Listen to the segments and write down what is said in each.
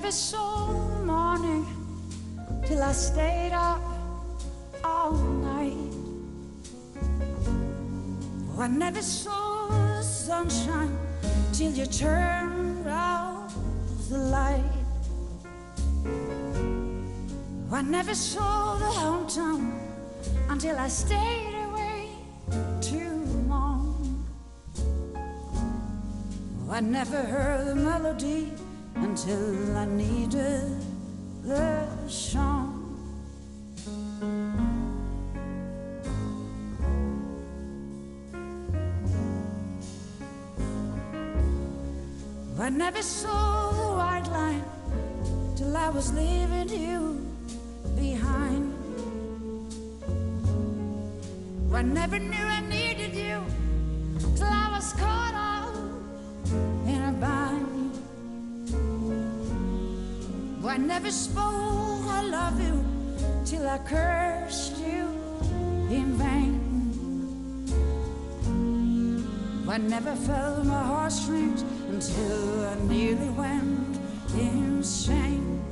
never saw the morning till I stayed up all night. Oh, I never saw sunshine till you turned out the light. Oh, I never saw the hometown until I stayed away too long. Oh, I never heard the melody until I needed the song. I never saw the white line till I was leaving you behind. I never knew I needed you till I was caught up I never spoke I love you till I cursed you in vain. I never felt my heartstrings until I nearly went insane.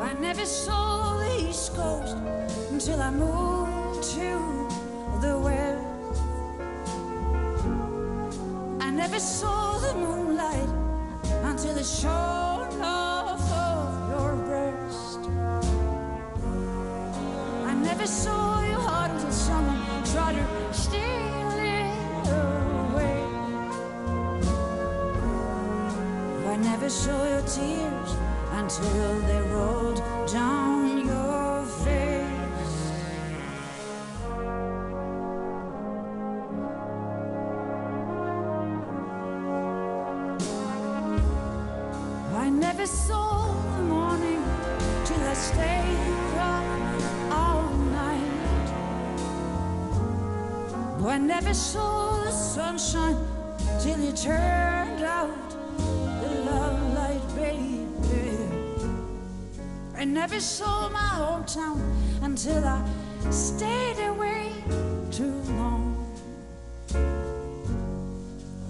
I never saw the East Coast until I moved to the West. I never saw the moonlight until it shone off of your breast. I never saw your heart until someone tried to steal it away. I never saw your tears until they rolled down your never saw the morning till I stayed up all night. I never saw the sunshine till you turned out the love light, baby. I never saw my hometown until I stayed away too long.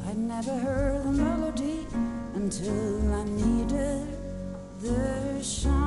I never heard until I needed the song.